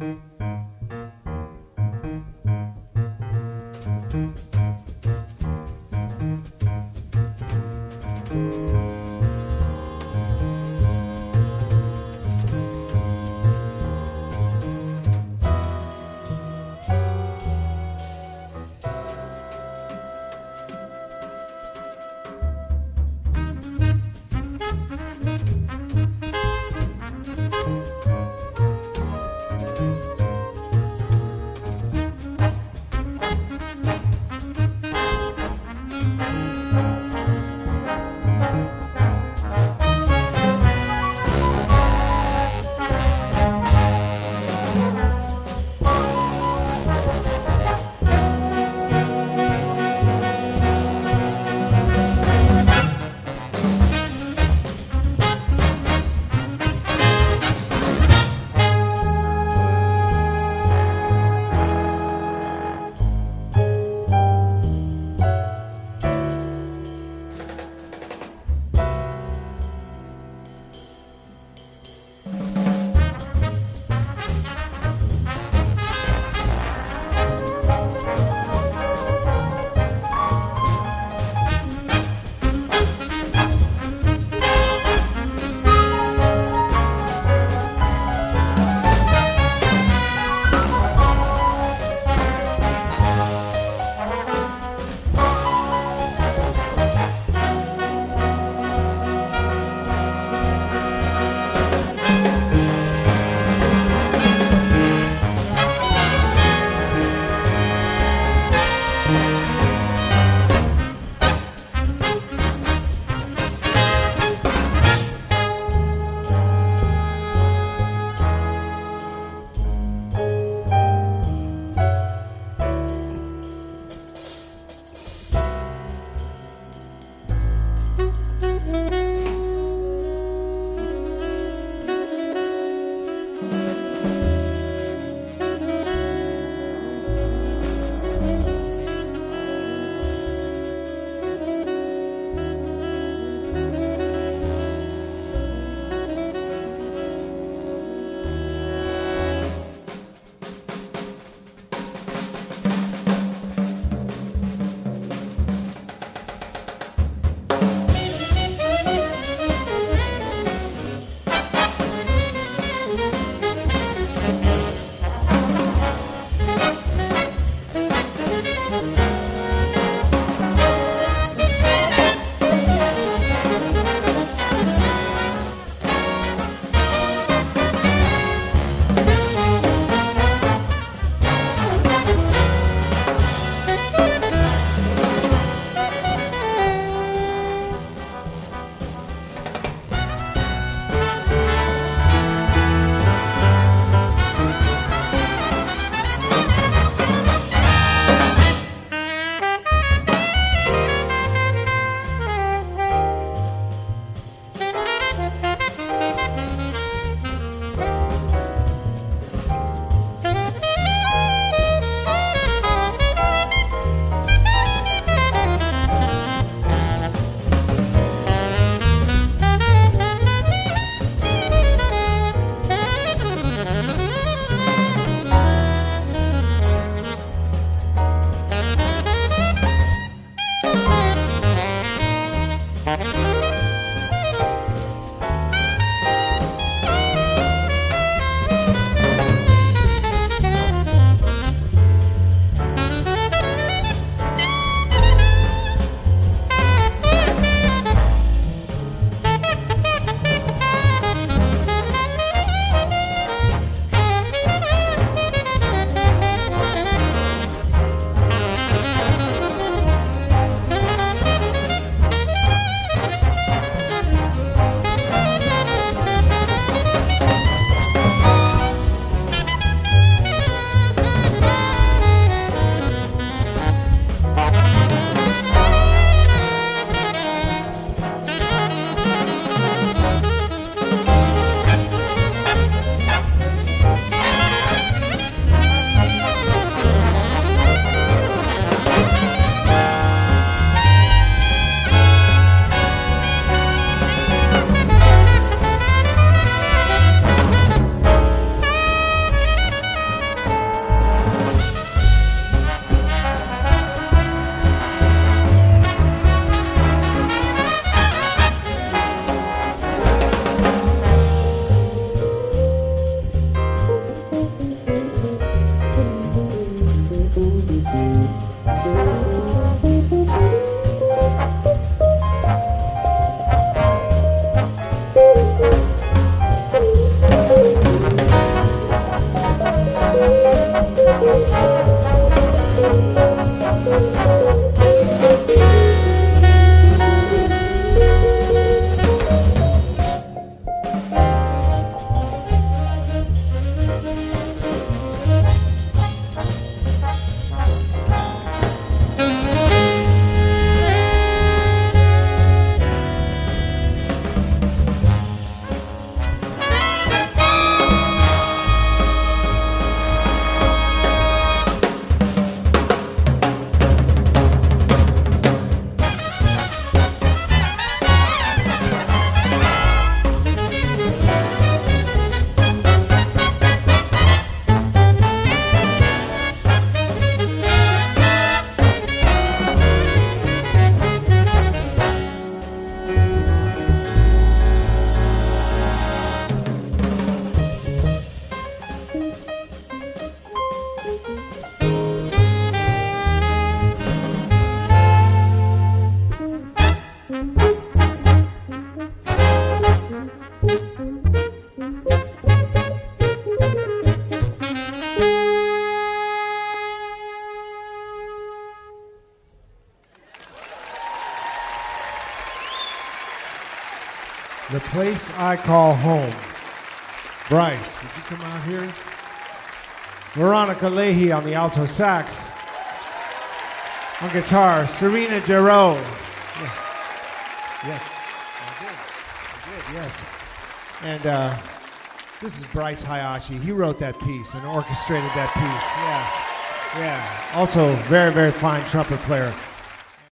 Thank mm -hmm. you. The place I call home. Bryce, would you come out here? Veronica Leahy on the alto sax. On guitar, Serena Giroux. Yeah. yeah. Did, yes. And uh, this is Bryce Hayashi. He wrote that piece and orchestrated that piece. Yes. Yeah. Also, very, very fine trumpet player.